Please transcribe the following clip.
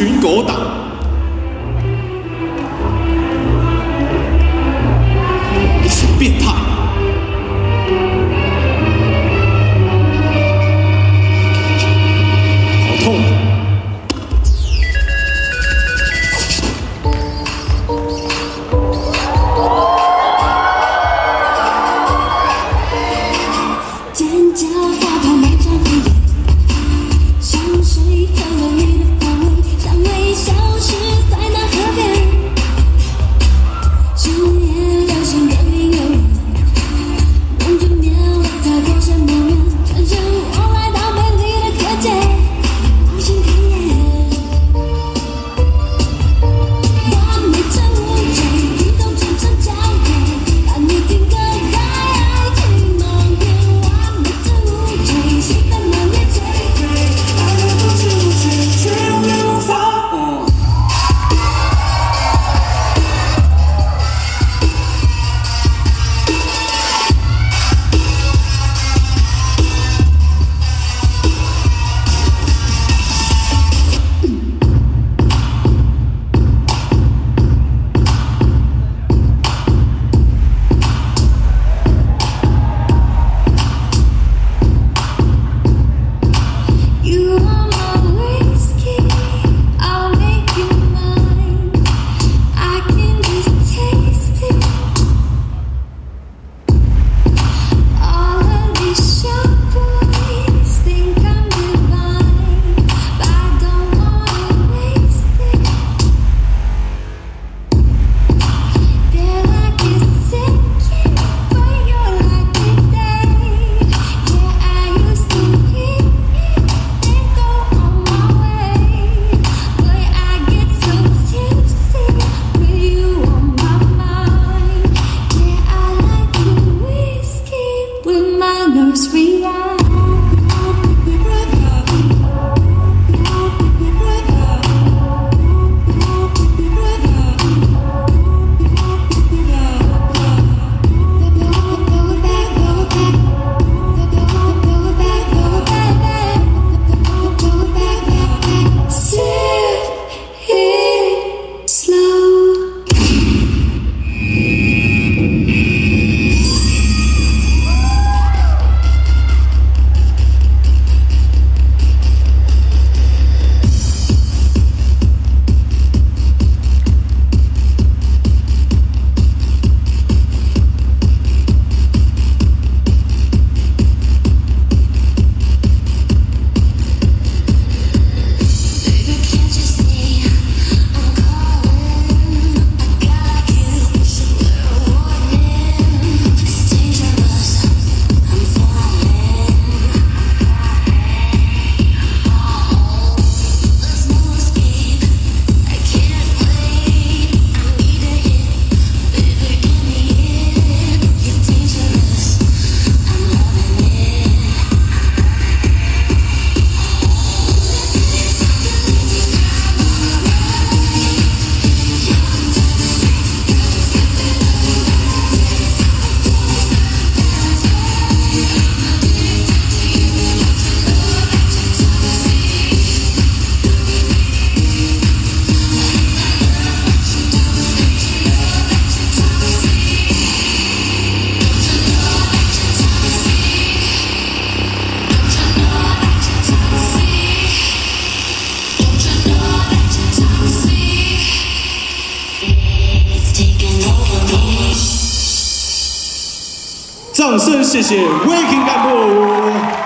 群狗党。掌声，谢谢 Waking 干部。